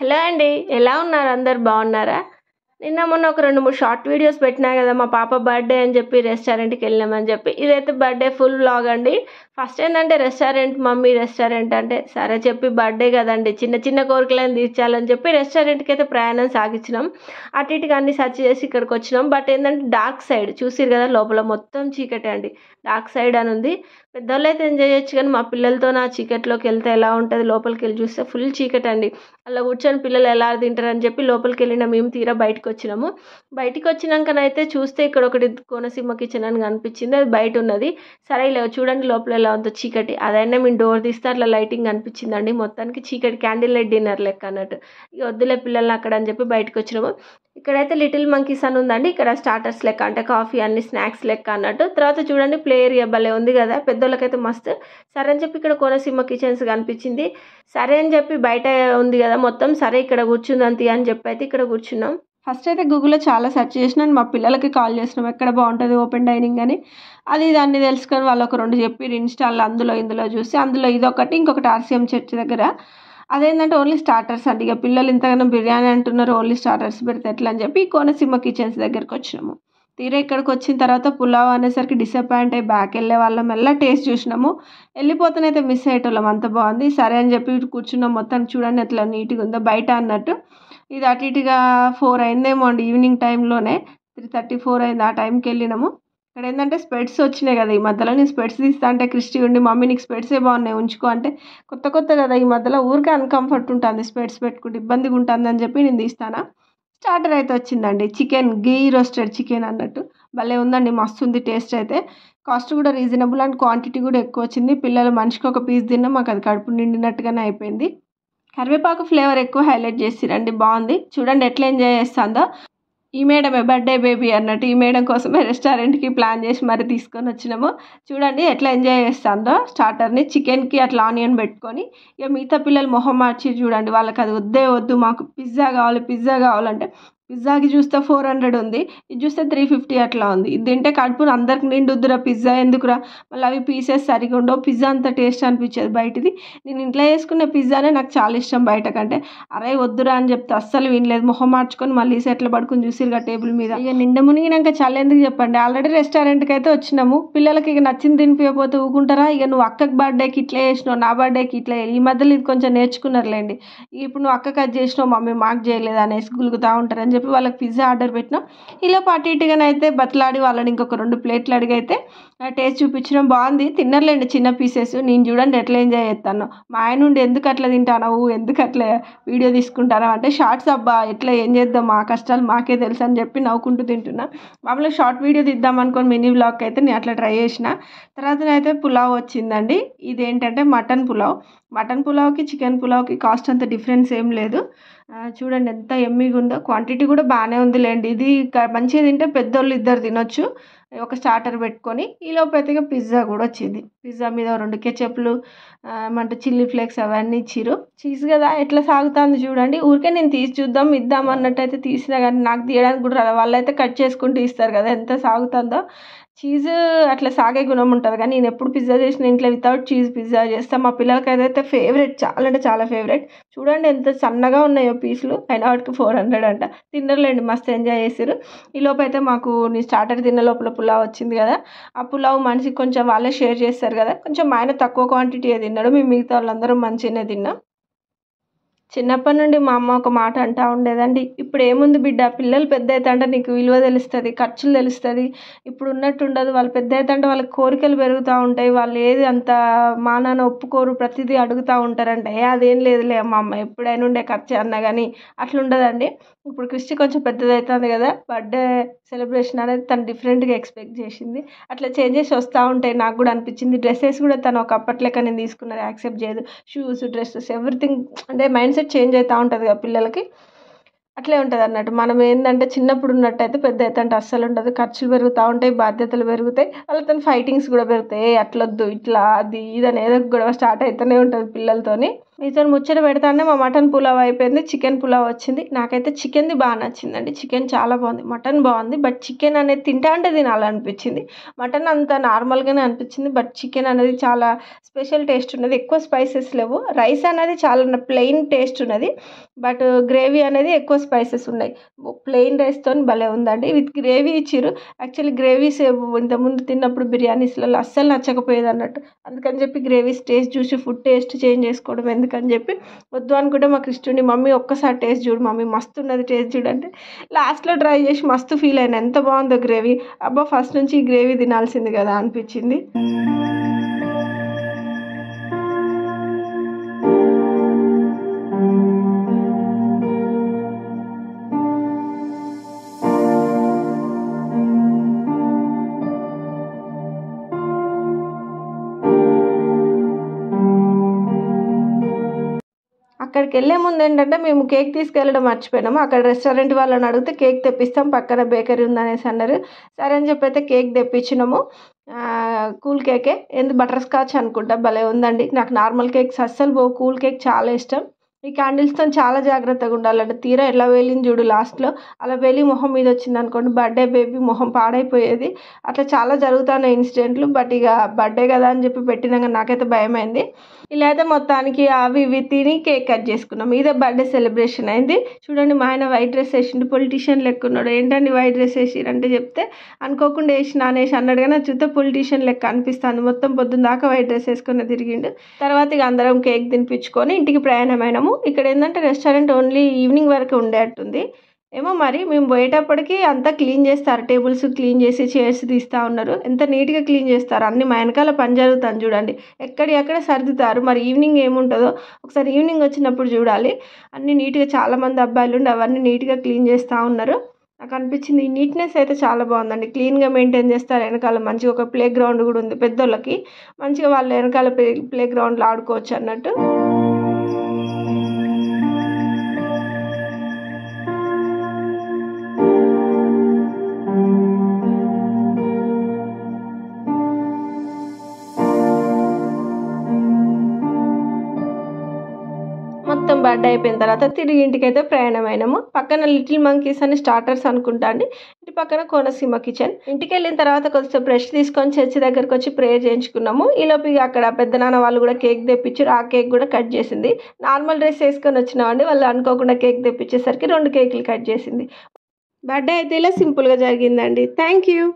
Hello అండి ఎలా ఉన్నారు? అందరు బాగున్నారా? నిన్న మొన్న ఒక రెండు మూడు షార్ట్ వీడియోస్ పెట్టినా కదా మా పాప బర్త్డే అని చెప్పి రెస్టారెంట్కి వెళ్ళామని చెప్పి. ఇదైతే బర్త్డే ఫుల్ వ్లాగ్ అండి. ఫస్ట్ ఏంటంటే రెస్టారెంట్ మమ్మీ రెస్టారెంట్ అంటే సరే చెప్పి బర్త్డే కదండి చిన్న చిన్న కోరికలను తీర్చాలని చెప్పి రెస్టారెంట్కి అయితే ప్రయాణం సాగించినాం. అటు ఇటుగా అన్ని సర్చ్ చేసి ఇక్కడికి వచ్చినాం. బట్ ఏంటంటే డార్క్ సైడ్ చూసిరు కదా లోపల మొత్తం చీకటే అండి. డార్క్ సైడ్ అని ఉంది. పెద్దోళ్ళు అయితే ఎంజాయ్ చేయొచ్చు కానీ మా పిల్లలతో నా చీకట్లోకి వెళ్తే ఎలా ఉంటుంది? లోపలికి వెళ్ళి చూస్తే ఫుల్ చీకటి అండి అలా కూర్చొని పిల్లలు ఎలా తింటారని చెప్పి లోపలికి వెళ్ళిన మేము తీరా బయటకు వచ్చినాము బయటికి వచ్చినాకనైతే చూస్తే ఇక్కడ ఒకటి కోనసీమ కిచెన్ అని కనిపించింది. అది బయట ఉన్నది సరే ఇలా చూడండి లోపల ఎలా ఉందో చీకటి. అదైనా మేము డోర్ తీస్తే అట్లా లైటింగ్ కనిపించిందండి. మొత్తానికి చీకటి క్యాండిల్ లైట్ డిన్నర్ లెక్క అన్నట్టు. ఇక వద్దులే పిల్లల్ని అక్కడ అని చెప్పి బయటకు వచ్చినాము ఇక్కడైతే లిటిల్ మంకీస్ అని ఉందండి. ఇక్కడ స్టార్టర్స్ లెక్క అంటే కాఫీ అన్ని స్నాక్స్ లెక్క అన్నట్టు. తర్వాత చూడండి ప్లే ఏరియా భలే ఉంది కదా. పెద్ద పెద్దోళ్ళకైతే మస్తు. సరే అని చెప్పి ఇక్కడ కోనసీమ కిచెన్స్ కనిపించింది. సరే అని చెప్పి బయట ఉంది కదా మొత్తం. సరే ఇక్కడ కూర్చుందంతి అని చెప్పి అయితే ఇక్కడ కూర్చున్నాం. ఫస్ట్ అయితే గూగుల్లో చాలా సెర్చ్ చేసినాను. మా పిల్లలకి కాల్ చేసినాం. ఎక్కడ బాగుంటుంది ఓపెన్ డైనింగ్ అని. అది దాన్ని తెలుసుకొని వాళ్ళు ఒక రెండు చెప్పి ఇన్స్టాల్లో అందులో ఇందులో చూసి. అందులో ఇదొకటి ఇంకొకటి ఆర్సీఎం చర్చ్ దగ్గర. అదేంటంటే ఓన్లీ స్టార్టర్స్ అండి ఇక పిల్లలు ఇంతగానో బిర్యానీ అంటున్నారు. ఓన్లీ స్టార్టర్స్ పెడితే ఎట్లా అని చెప్పి కోనసీమ కిచెన్స్ దగ్గరికి వచ్చినాము. తీరా ఇక్కడికి వచ్చిన తర్వాత పులావ్ అనేసరికి డిసప్పాయింట్ అయ్యి బ్యాక్ వెళ్ళే వాళ్ళం. మెల్ల టేస్ట్ చూసినాము. వెళ్ళిపోతేనైతే మిస్ అయ్యేటోళ్ళం. అంత బాగుంది. సరే అని చెప్పి కూర్చున్నాం. మొత్తం చూడండి ఎట్లా నీట్గా ఉందో. బయట అన్నట్టు. ఇది అటు ఇటుగా ఫోర్ అయిందేమో అండి ఈవినింగ్ టైంలోనే త్రీ థర్టీ ఫోర్ అయింది. ఆ టైంకి వెళ్ళినాము. ఇక్కడ ఏంటంటే స్పెడ్స్ వచ్చినాయి కదా. ఈ మధ్యలో నేను స్పెడ్స్ తీస్తా అంటే క్రిస్టి ఉండి మమ్మీ నీకు స్పెడ్సే బాగున్నాయి? ఉంచుకో. అంటే కొత్త కొత్త కదా. ఈ మధ్యలో ఊరికే అన్కంఫర్ట్ ఉంటుంది. స్పెడ్స్ పెట్టుకుంటే ఇబ్బందిగా ఉంటుంది అని చెప్పి నేను తీస్తానా? స్టార్టర్ అయితే వచ్చిందండి. చికెన్ గీ రోస్టెడ్ చికెన్ అన్నట్టు. భలే ఉందండి మస్తు ఉంది టేస్ట్ అయితే. కాస్ట్ కూడా రీజనబుల్ అండ్ క్వాంటిటీ కూడా ఎక్కువ వచ్చింది. పిల్లలు మనిషికి ఒక పీస్ తిన్నా మాకు అది కడుపు నిండినట్టుగానే అయిపోయింది. కరివేపాకు ఫ్లేవర్ ఎక్కువ హైలైట్ చేసిరండి. బాగుంది. చూడండి ఎట్లా ఎంజాయ్ చేస్తుందో. ఈ మేడమే బర్త్డే బేబీ అన్నట్టు ఈ మేడం కోసమే రెస్టారెంట్కి ప్లాన్ చేసి మరి తీసుకొని వచ్చినాము. చూడండి ఎట్లా ఎంజాయ్ చేస్తుందో. స్టార్టర్ని చికెన్కి అట్లా ఆనియన్ పెట్టుకొని ఇక మిగతా పిల్లలు మొహం మార్చి చూడండి. వాళ్ళకి అది వద్దే వద్దు మాకు పిజ్జా కావాలి పిజ్జా కావాలంటే పిజ్జాకి చూస్తే ఫోర్ హండ్రెడ్ ఉంది. ఇది చూస్తే త్రీ ఫిఫ్టీ అట్లా ఉంది. ఇది తింటే కడుపును అందరికి నిండుద్దురా పిజ్జా. ఎందుకురా? మళ్ళీ అవి పీసెస్ సరిగా ఉండవు. పిజ్జా అంత టేస్ట్ అనిపించేది బయటిది. నేను ఇంట్లో చేసుకున్న పిజ్జానే నాకు చాలా ఇష్టం బయట కంటే అరే వద్దురా అని చెప్తే అస్సలు వినలేదు. మొహం మార్చుకొని మళ్ళీ సెట్లు పడుకుని చూసిరుగా టేబుల్ మీద. ఇక నిండ మునిగినాక చాలా ఎందుకు చెప్పండి? ఆల్రెడీ రెస్టారెంట్కి అయితే వచ్చినాము. పిల్లలకి ఇక నచ్చింది తినిపియకపోతే ఊకుంటారా? ఇక నువ్వు అక్కకి బర్త్డేకి ఇట్లా చేసినావు నా బర్త్డేకి ఇట్లా ఈ మధ్యలో ఇది కొంచెం నేర్చుకున్నారులేండి. ఇప్పుడు నువ్వు అక్కకి అది చేసినావు మమ్మీ మాకు చేయలేదు అనేసి గులుగుతూ ఉంటారని చెప్పి వాళ్ళకి పిజ్జా ఆర్డర్ పెట్టినాం. ఇలా పాటు ఇటుగానైతే బతలాడి వాళ్ళని ఇంకొక రెండు ప్లేట్లు అడిగైతే టేస్ట్ చూపించడం బాగుంది. తిన్నర్లేండి చిన్న పీసెస్ నేను చూడండి ఎట్లా ఎంజాయ్ చేస్తాను. మా ఆయన నుండి ఎందుకు అట్లా తింటానవు ఎందుకు అట్లా వీడియో తీసుకుంటాను అంటే షార్ట్స్ అబ్బా ఎట్లా ఏం చేద్దాం? మా కష్టాలు మాకే తెలుసు అని చెప్పి నవ్వుకుంటూ తింటున్నా. మామూలుగా షార్ట్ వీడియో తీద్దాం అనుకోని మినీ బ్లాగ్ అయితే నేను అట్లా ట్రై చేసిన. తర్వాత అయితే పులావ్ వచ్చిందండి. ఇది ఏంటంటే మటన్ పులావ్. మటన్ పులావ్కి చికెన్ పులావ్కి కాస్ట్ అంత డిఫరెన్స్ ఏం లేదు. చూడండి ఎంత ఎమ్మిగా ఉందో. క్వాంటిటీ కూడా బాగానే ఉందిలేండి. ఇది మంచిగా తింటే పెద్దోళ్ళు ఇద్దరు తినొచ్చు. ఒక స్టార్టర్ పెట్టుకొని ఈలోపు అయితే పిజ్జా కూడా వచ్చింది. పిజ్జా మీద రెండు కెచప్లు ఏమంటే చిల్లీ ఫ్లేక్స్ అవన్నీ ఇచ్చిరు చీజ్ కదా ఎట్లా సాగుతుంది చూడండి. ఊరికే నేను తీసి చూద్దాం ఇద్దాం అన్నట్టు అయితే తీసినా కానీ నాకు తీయడానికి కూడా రాదు. అయితే కట్ చేసుకుంటూ ఇస్తారు కదా ఎంత సాగుతుందో. చీజ్ అట్లా సాగే గుణం ఉంటుంది కానీ నేను ఎప్పుడు పిజ్జా చేసిన ఇంట్లో వితౌట్ చీజ్ పిజ్జా చేస్తాను మా పిల్లలకి అయితే ఫేవరెట్ చాలా అంటే చాలా ఫేవరెట్ చూడండి ఎంత సన్నగా ఉన్నాయో పీసులు. అయినా వాటికి ఫోర్ హండ్రెడ్ అంట. తిన్నర్లేండి మస్తు ఎంజాయ్ చేసారు ఈ లోపు అయితే మాకు నీ స్టార్టర్ తిన్న లోపల పులావ్ వచ్చింది కదా ఆ పులావ్ మనిషికి కొంచెం వాళ్ళే షేర్ చేస్తారు కదా కొంచెం ఆయన తక్కువ క్వాంటిటీ తిన్నాడు మేము మిగతా వాళ్ళందరూ మంచిగానే తిన్నాం. చిన్నప్పటి నుండి మా అమ్మ ఒక మాట అంటూ ఉండేదండి. ఇప్పుడు ఏముంది బిడ్డ? పిల్లలు పెద్ద అవుతుంటే నీకు విలువ తెలుస్తుంది ఖర్చులు తెలుస్తుంది. ఇప్పుడు ఉన్నట్టు ఉండదు. వాళ్ళు పెద్ద అవుతుంటే వాళ్ళకి కోరికలు పెరుగుతూ ఉంటాయి. వాళ్ళు ఏది అంత మానాన ఒప్పుకోరు. ప్రతిదీ అడుగుతూ ఉంటారంటే అదేం లేదులే మా అమ్మ ఎప్పుడైనా ఉండే ఖర్చు అన్నా కానీ అట్లా ఉండదండి ఇప్పుడు క్రిస్టి కొంచెం పెద్దదవుతుంది కదా బర్త్డే సెలబ్రేషన్ అనేది తను డిఫరెంట్గా ఎక్స్పెక్ట్ చేసింది. అట్లా చేంజెస్ వస్తూ ఉంటాయి. నాకు కూడా అనిపించింది. డ్రెస్సెస్ కూడా తను ఒక అప్పట్లెక్క నేను తీసుకున్నది యాక్సెప్ట్ చేయదు. షూస్ డ్రెస్సెస్ ఎవ్రీథింగ్ అంటే మైండ్ సెట్ చేంజ్ అవుతూ ఉంటుంది కదా పిల్లలకి. అట్లే ఉంటుంది అన్నట్టు. మనం ఏంటంటే చిన్నప్పుడు ఉన్నట్టయితే పెద్ద అంటే అస్సలు ఉండదు. ఖర్చులు పెరుగుతూ ఉంటాయి బాధ్యతలు పెరుగుతాయి. వాళ్ళతో ఫైటింగ్స్ కూడా పెరుగుతాయి. అట్లొద్దు ఇట్లా అది ఇది అనేది ఏదో గొడవ స్టార్ట్ అవుతూనే ఉంటుంది పిల్లలతోని. మీతో ముచ్చట పెడతానే మా మటన్ పులావ్ అయిపోయింది చికెన్ పులావ్ వచ్చింది. నాకైతే చికెన్ది బాగా నచ్చిందండి. చికెన్ చాలా బాగుంది మటన్ బాగుంది బట్ చికెన్ అనేది తింటా అంటే తినాలనిపించింది. మటన్ అంత నార్మల్గానే అనిపించింది బట్ చికెన్ అనేది చాలా స్పెషల్ టేస్ట్ ఉన్నది. ఎక్కువ స్పైసెస్ లేవు. రైస్ అనేది చాలా ప్లెయిన్ టేస్ట్ ఉన్నది బట్ గ్రేవీ అనేది ఎక్కువ స్పైసెస్ ఉన్నాయి. ప్లెయిన్ రైస్తో భలే ఉందండి. విత్ గ్రేవీ ఇచ్చిరు యాక్చువల్లీ గ్రేవీస్ ఇంతకుముందు తిన్నప్పుడు బిర్యానీస్లలో అస్సలు నచ్చకపోయేది అన్నట్టు అందుకని చెప్పి గ్రేవీస్ టేస్ట్ చూసి ఫుడ్ టేస్ట్ చేంజ్ చేసుకోవడం అని చెప్పి వద్దు అనుకుంటే మా కృష్ణుడి మమ్మీ ఒక్కసారి టేస్ట్ చూడు మమ్మీ మస్తు ఉన్నది టేస్ట్ చూడంటే లాస్ట్లో ట్రై చేసి మస్తు ఫీల్ అయినా ఎంత బాగుందో గ్రేవీ. అబ్బా ఫస్ట్ నుంచి ఈ గ్రేవీ తినాల్సింది కదా అనిపించింది. అక్కడికి వెళ్ళే ముందు ఏంటంటే మేము కేక్ తీసుకెళ్ళడం మర్చిపోయినాము. అక్కడ రెస్టారెంట్ వాళ్ళని అడిగితే కేక్ తెప్పిస్తాం పక్కన బేకరీ ఉందనేసి అన్నారు. సరే అని చెప్పి అయితే కేక్ తెప్పించినాము. కూల్ కేకే. ఎందు బటర్ స్కాచ్ అనుకుంటా భలే ఉందండి. నాకు నార్మల్ కేక్స్ అస్సలు పోవు. కూల్ కేక్ చాలా ఇష్టం. ఈ క్యాండిల్స్తో చాలా జాగ్రత్తగా ఉండాలంటే తీరా ఎలా వేలింది చూడు లాస్ట్లో అలా వేలి మొహం మీద వచ్చింది అనుకోండి బర్త్డే బేబీ మొహం పాడైపోయేది. అట్లా చాలా జరుగుతున్నాయి ఇన్సిడెంట్లు బట్ ఇక బర్త్డే కదా అని చెప్పి పెట్టినాక నాకైతే భయమైంది. ఇలా అయితే మొత్తానికి అవి ఇవి తిని కేక్ కట్ చేసుకున్నాం. ఇదే బర్త్డే సెలబ్రేషన్ అయింది. చూడండి మా ఆయన వైట్ డ్రెస్ వేసిండు. పొలిటీషియన్ లెక్క ఉన్నాడు. ఏంటండి వైట్ డ్రెస్ వేసిరంటే చెప్తే అనుకోకుండా వేసిన అనేసి అన్నాడు కానీ చూస్తే పొలిటీషియన్ లెక్క అనిపిస్తుంది. మొత్తం పొద్దున్న దాకా వైట్ డ్రెస్ వేసుకుని తిరిగిండు. తర్వాత ఇక అందరం కేక్ తినిపించుకొని ఇంటికి ప్రయాణమైనాము. ఇక్కడ ఏంటంటే రెస్టారెంట్ ఓన్లీ ఈవినింగ్ వరకు ఉండేట్టుంది ఏమో మరి మేము పోయేటప్పటికి అంతా క్లీన్ చేస్తారు. టేబుల్స్ క్లీన్ చేసి చైర్స్ తీస్తూ ఉన్నారు. ఎంత నీట్గా క్లీన్ చేస్తారు. అన్ని మా వెనకాల పని జరుగుతుంది చూడండి. ఎక్కడి ఎక్కడ సర్దుతారు. మరి ఈవినింగ్ ఏముంటుందో ఒకసారి ఈవినింగ్ వచ్చినప్పుడు చూడాలి. అన్ని నీట్గా చాలామంది అబ్బాయిలు ఉండి అవన్నీ నీట్గా క్లీన్ చేస్తూ ఉన్నారు. నాకు అనిపించింది ఈ నీట్నెస్ అయితే చాలా బాగుందండి. క్లీన్గా మెయింటైన్ చేస్తారు. వెనకాల మంచిగా ఒక ప్లే గ్రౌండ్ కూడా ఉంది పెద్దోళ్ళకి. మంచిగా వాళ్ళ వెనకాల ప్లే ప్లే గ్రౌండ్లో ఆడుకోవచ్చు అన్నట్టు. బర్డ్ అయిపోయిన తర్వాత తిరిగి ఇంటికైతే ప్రయాణమైనాము. పక్కన లిటిల్ మంకీస్ అని స్టార్టర్స్ అనుకుంటా అండి. ఇంటి పక్కన కోనసీమ కిచెన్. ఇంటికి వెళ్ళిన తర్వాత కొంచెం బ్రష్ తీసుకొని చర్చి దగ్గరకు వచ్చి ప్రేయర్ చేయించుకున్నాము. ఈలోపు అక్కడ పెద్ద నాన్న వాళ్ళు కూడా కేక్ తెప్పించారు. ఆ కేక్ కూడా కట్ చేసింది. నార్మల్ డ్రెస్ వేసుకొని వచ్చినామండి. వాళ్ళు అనుకోకుండా కేక్ తెప్పించేసరికి రెండు కేకులు కట్ చేసింది. బర్త్డే అయితే ఇలా సింపుల్గా జరిగిందండి. Thank you.